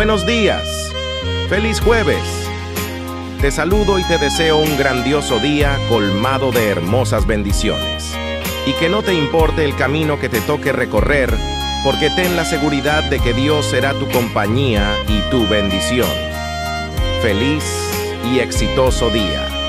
Buenos días. Feliz jueves. Te saludo y te deseo un grandioso día colmado de hermosas bendiciones. Y que no te importe el camino que te toque recorrer, porque ten la seguridad de que Dios será tu compañía y tu bendición. Feliz y exitoso día.